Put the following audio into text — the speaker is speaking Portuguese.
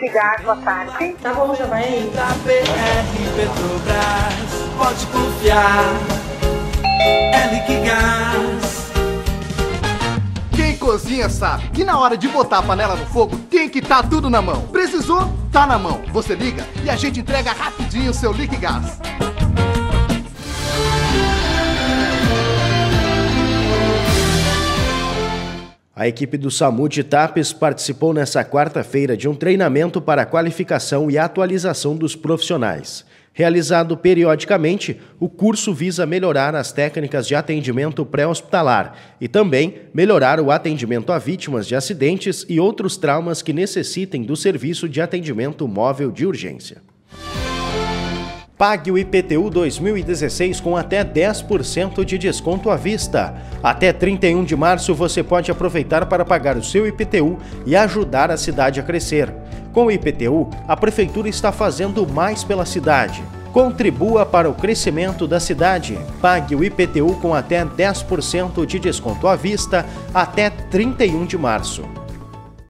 Liquigás, boa tarde. Tá bom, já vai aí. Da BR Petrobras, pode confiar. É Liquigás. Quem cozinha sabe que na hora de botar a panela no fogo tem que estar tudo na mão. Precisou? Tá na mão. Você liga e a gente entrega rapidinho o seu Liquigás. A equipe do SAMU de Tapes participou nesta quarta-feira de um treinamento para qualificação e atualização dos profissionais. Realizado periodicamente, o curso visa melhorar as técnicas de atendimento pré-hospitalar e também melhorar o atendimento a vítimas de acidentes e outros traumas que necessitem do serviço de atendimento móvel de urgência. Pague o IPTU 2016 com até 10% de desconto à vista. Até 31 de março você pode aproveitar para pagar o seu IPTU e ajudar a cidade a crescer. Com o IPTU, a Prefeitura está fazendo mais pela cidade. Contribua para o crescimento da cidade. Pague o IPTU com até 10% de desconto à vista até 31 de março.